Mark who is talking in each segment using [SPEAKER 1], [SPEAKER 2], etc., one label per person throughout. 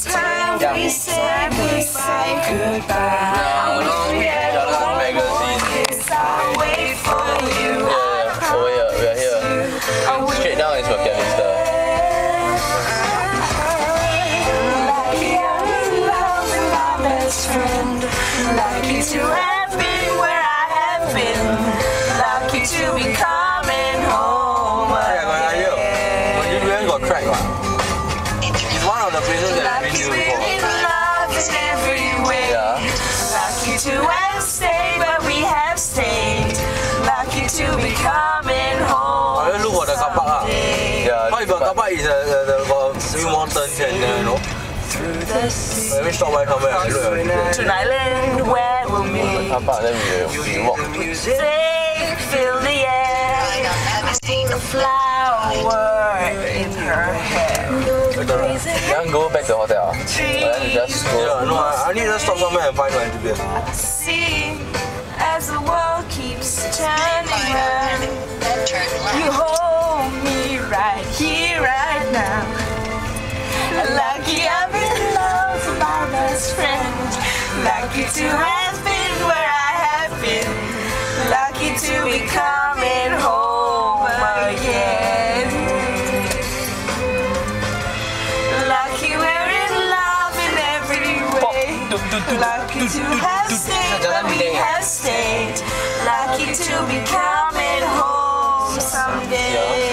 [SPEAKER 1] time we said we say goodbye.
[SPEAKER 2] Yeah, no, yeah, that's magazine.
[SPEAKER 1] I'll wait for you.
[SPEAKER 2] Yeah, over oh, here, we are here. Straight down is Westminster.
[SPEAKER 1] Lucky I'm in my best friend. Lucky to have been where I have been. Lucky to be coming home Again.
[SPEAKER 3] Yeah, got an idea.
[SPEAKER 1] again.
[SPEAKER 3] But you really got crack, what? It's one of the places that I've
[SPEAKER 1] Lucky
[SPEAKER 3] been to
[SPEAKER 1] we're
[SPEAKER 3] before.
[SPEAKER 1] in love in every way.
[SPEAKER 2] Yeah.
[SPEAKER 1] Lucky to have stayed where we have stayed. Lucky to be coming home.
[SPEAKER 3] I just look for the car park, ah.
[SPEAKER 2] Yeah,
[SPEAKER 3] How if your car park is uh, the, the, got a few more turns and there, you know? Maybe stop by somewhere and look at it.
[SPEAKER 1] To an island where we'll meet.
[SPEAKER 2] car park, then we, we walk.
[SPEAKER 1] They fill the air. A flower in her hair.
[SPEAKER 2] You want to go back to the hotel? Or then you just go.
[SPEAKER 3] Yeah, no, I, I need to stop somewhere and find my ticket.
[SPEAKER 1] See, as the world keeps turning round, you hold me right here, right now. Lucky I'm in love with my best friend. Lucky to have Lucky to have stayed where we have stayed. Lucky to be coming home someday.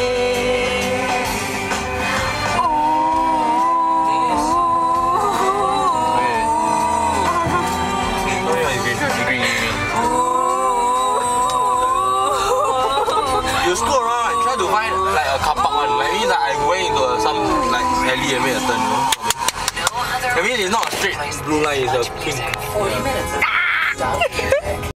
[SPEAKER 3] You around, like, try to find like a car one. Like, like I'm going it's not a straight blue line, is a pink.